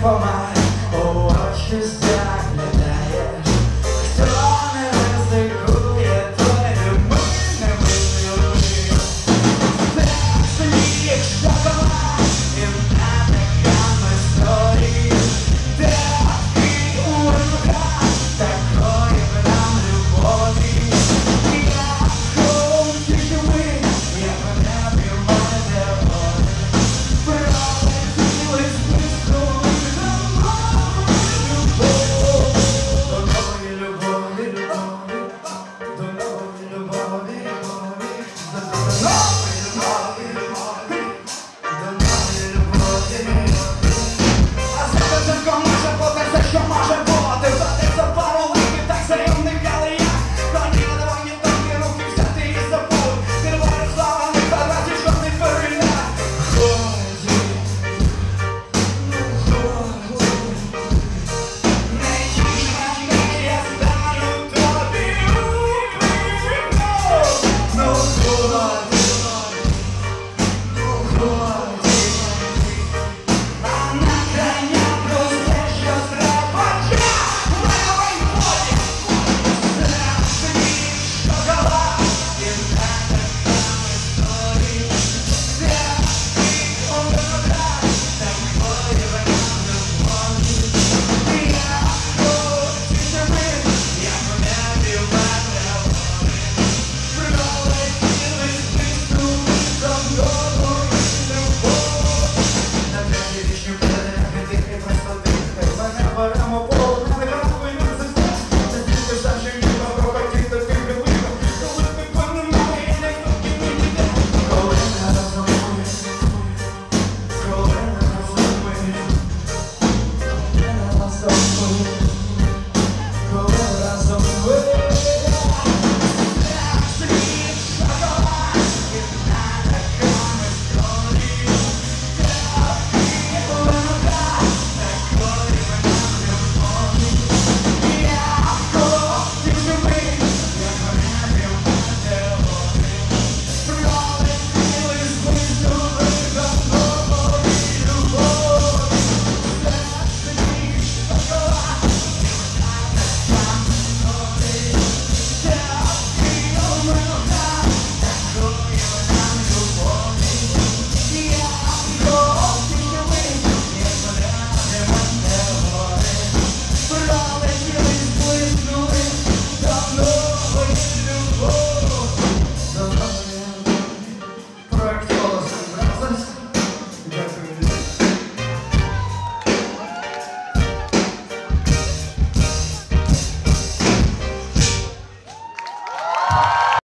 for my oh, watch this.